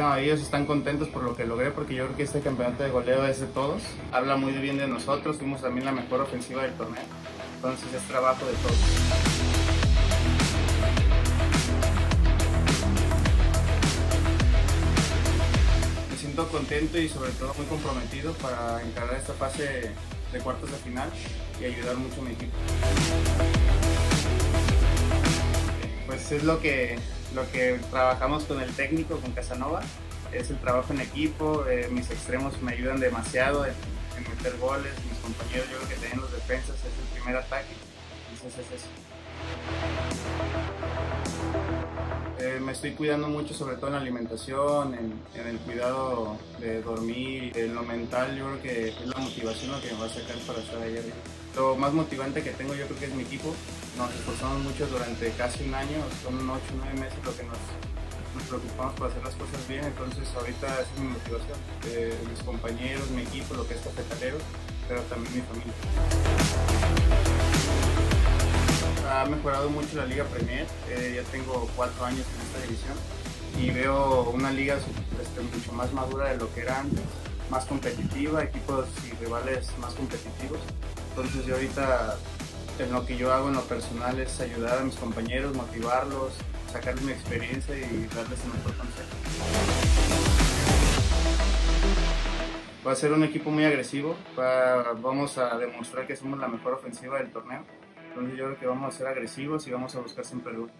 Ellos están contentos por lo que logré porque yo creo que este campeonato de goleo es de todos. Habla muy bien de nosotros, fuimos también la mejor ofensiva del torneo. Entonces es trabajo de todos. Me siento contento y sobre todo muy comprometido para encarar esta fase de cuartos de final y ayudar mucho a mi equipo. Pues es lo que, lo que trabajamos con el técnico, con Casanova, es el trabajo en equipo, eh, mis extremos me ayudan demasiado en, meter goles, mis compañeros yo creo que tienen los defensas, es el primer ataque, entonces es eso. Eh, me estoy cuidando mucho, sobre todo en la alimentación, en, en, el cuidado de dormir, en lo mental, yo creo que es la motivación lo que me va a sacar para estar ahí arriba. Lo más motivante que tengo yo creo que es mi equipo. Nos esforzamos mucho durante casi un año, son 8 o 9 meses lo que nos, nos, preocupamos por hacer las cosas bien, entonces ahorita es mi motivación. Mis compañeros, mi equipo, lo que es cafetalero, pero también mi familia ha mejorado mucho la Liga Premier, eh, ya tengo cuatro años en esta división y veo una liga este, mucho más madura de lo que era antes, más competitiva, equipos y rivales más competitivos. Entonces yo ahorita en lo que yo hago en lo personal es ayudar a mis compañeros, motivarlos, sacarles mi experiencia y darles el mejor consejo. Va a ser un equipo muy agresivo, va, vamos a demostrar que somos la mejor ofensiva del torneo. Entonces yo creo que vamos a ser agresivos y vamos a buscar siempre el.